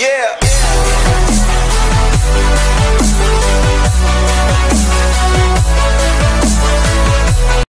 Yeah.